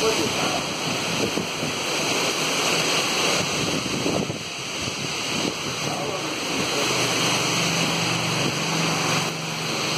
What?